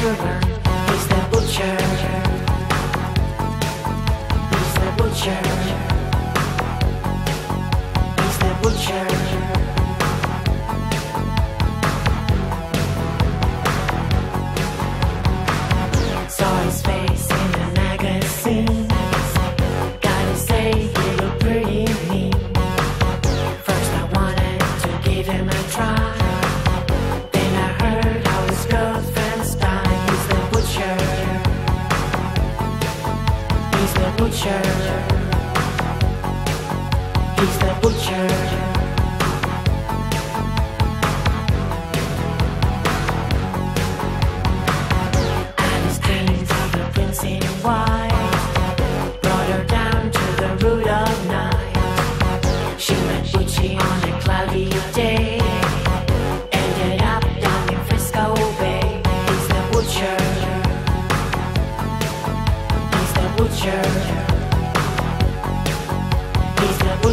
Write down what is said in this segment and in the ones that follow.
He's the butcher. The butcher. The butcher. Saw his face in a magazine. Butcher. He's the butcher. And his dreams of a prince in white brought her down to the root of night. She met Gucci on a cloudy day. Ended up down in Frisco Bay. He's the butcher. He's the butcher.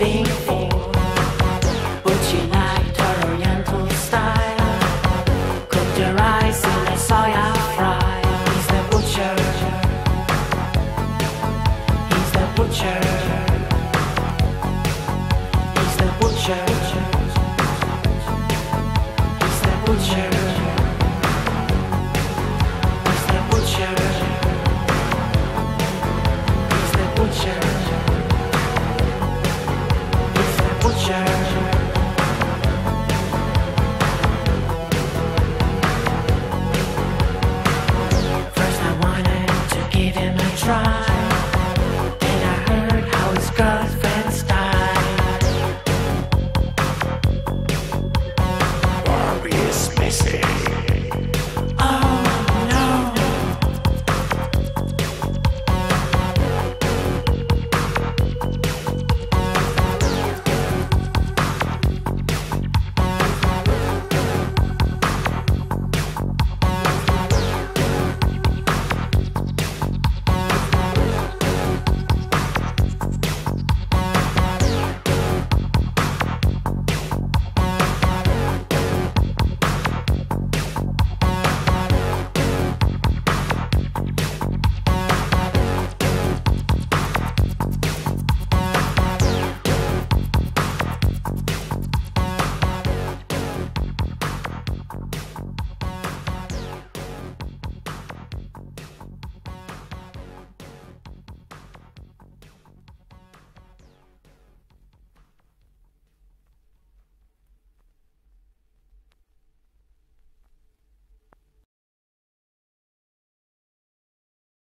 living